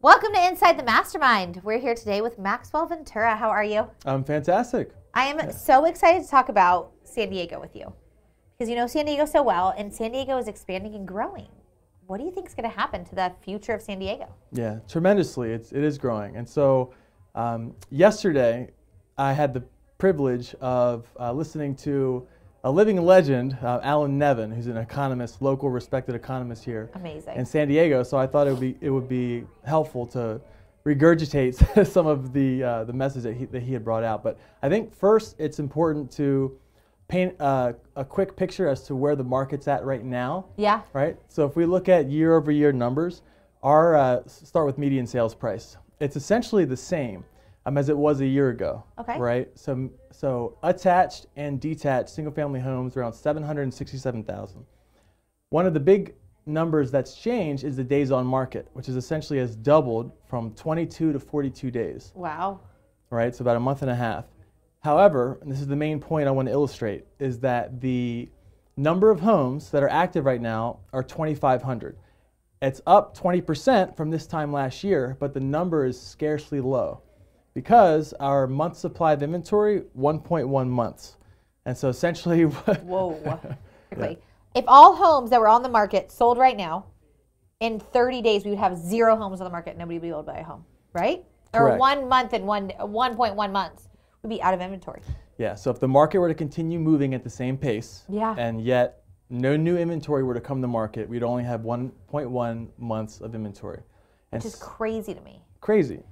Welcome to Inside the Mastermind. We're here today with Maxwell Ventura. How are you? I'm fantastic. I am so excited to talk about San Diego with you because you know San Diego so well, and San Diego is expanding and growing. What do you think is going to happen to the future of San Diego? Yeah, tremendously. It's, it is growing. And so um, yesterday, I had the privilege of uh, listening to a living legend, uh, Alan Nevin, who's an economist, local respected economist here Amazing. in San Diego. So I thought it would be it would be helpful to regurgitate some of the uh, the message that he, that he had brought out. But I think first it's important to paint uh, a quick picture as to where the market's at right now. yeah. right? So if we look at year over year numbers, our uh, start with median sales price. It's essentially the same um, as it was a year ago. Okay. Right. So so attached and detached single family homes around seven hundred and sixty seven thousand. One of the big numbers that's changed is the days on market, which is essentially has doubled from 22 to 42 days Wow. right? So about a month and a half. However, and this is the main point I want to illustrate, is that the number of homes that are active right now are 2,500. It's up 20% from this time last year, but the number is scarcely low because our month supply of inventory, 1.1 months. And so essentially, Whoa. Quickly. If all homes that were on the market sold right now, in 30 days we would have zero homes on the market. Nobody would be able to buy a home, right? Or one month and one 1.1 months would be out of inventory. yeah, so if the market were to continue moving at the same pace, Yeah. and yet no new inventory were to come to market, we'd only have 1.1 months of inventory. And Which is crazy to me. crazy.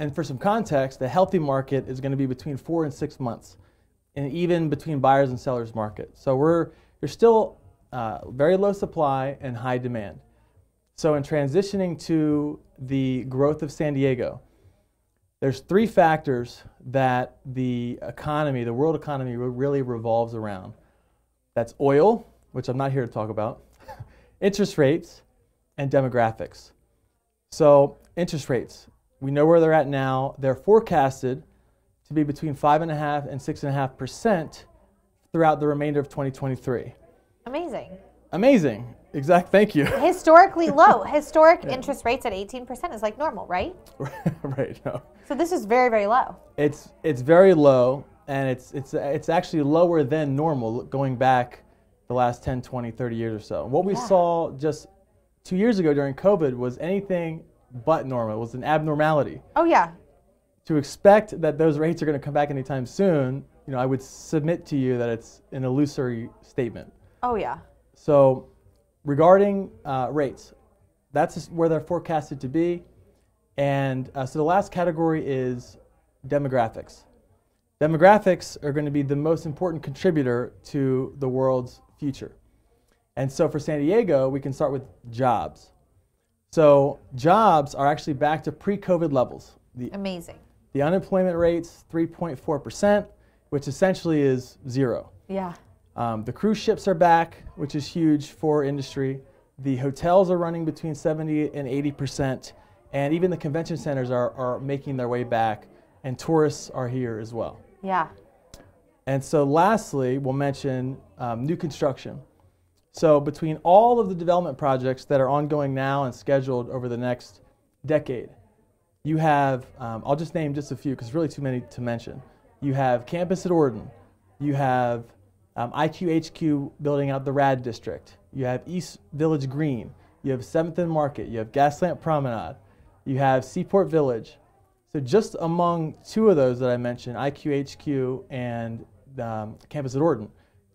And for some context, the healthy market is going to be between four and six months, and even between buyers and sellers market. So we're there's still uh, very low supply and high demand. So in transitioning to the growth of San Diego, there's three factors that the economy, the world economy, really revolves around. That's oil, which I'm not here to talk about, interest rates, and demographics. So interest rates, we know where they're at now. They're forecasted to be between five and a half and six and a half percent throughout the remainder of 2023. Amazing. Amazing. Exact. Thank you. Historically low. Historic interest rates at 18% is like normal, right? right. No. So this is very, very low. It's it's very low, and it's it's it's actually lower than normal going back the last 10, 20, 30 years or so. What we Yeah. saw just two years ago during COVID was anything but normal. It was an abnormality. Oh, yeah. to expect that those rates are going to come back anytime soon, you know, I would submit to you that it's an illusory statement. Oh, yeah. So, regarding uh, rates, that's where they're forecasted to be. And uh, so the last category is demographics. Demographics are going to be the most important contributor to the world's future. And so for San Diego, we can start with jobs. So jobs are actually back to pre-COVID levels. The Amazing. the unemployment rate's 3.4%, which essentially is zero. Yeah. Um, the cruise ships are back, which is huge for industry. The hotels are running between 70 and 80%, and even the convention centers are, are making their way back, and tourists are here as well. Yeah. And so, lastly, we'll mention um, new construction. So between all of the development projects that are ongoing now and scheduled over the next decade, you have, um, I'll just name just a few because really too many to mention. You have campus at Horton. You have um, IQHQ building out the RaDD district. You have East Village Green. You have 7th and Market. You have Gaslamp Promenade. You have Seaport Village. So just among two of those that I mentioned, IQHQ and um, campus at Horton,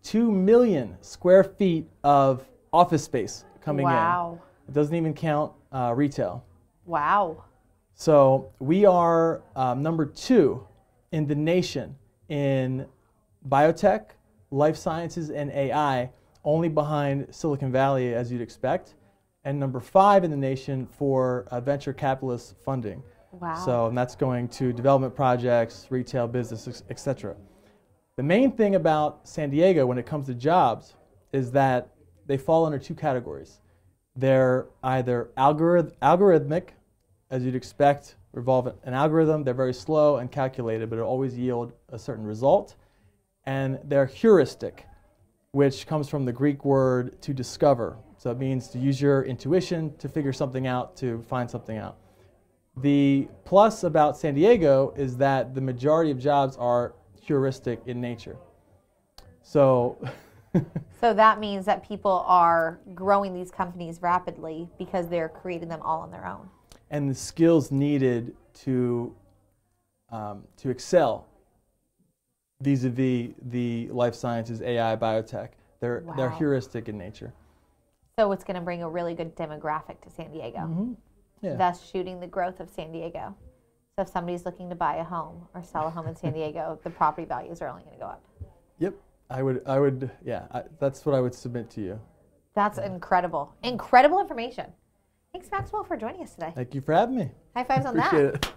2 million square feet of office space coming wow. in. Wow. It doesn't even count uh, retail. Wow. So we are um, number two in the nation in biotech, life sciences, and AI, only behind Silicon Valley, as you'd expect, and number five in the nation for uh, venture capitalist funding. Wow. So, and that's going to development projects, retail business, et cetera. The main thing about San Diego when it comes to jobs is that they fall under two categories. They're either algorith- algorithmic, as you'd expect, revolve an algorithm. They're very slow and calculated, but it'll always yield a certain result. And they're heuristic, which comes from the Greek word to discover. So it means to use your intuition to figure something out, to find something out. The plus about San Diego is that the majority of jobs are heuristic in nature. So, So that means that people are growing these companies rapidly because they're creating them all on their own. and the skills needed to um, to excel vis-a-vis the life sciences, AI, biotech, they're they're heuristic in nature. So it's going to bring a really good demographic to San Diego, Mm-hmm. Yeah. thus shooting the growth of San Diego. So if somebody's looking to buy a home or sell a home in San Diego, the property values are only going to go up. Yep. I would. I would. Yeah. I, that's what I would submit to you. That's incredible. Incredible information. Thanks, Maxwell, for joining us today. Thank you for having me. High fives on Appreciate that. it.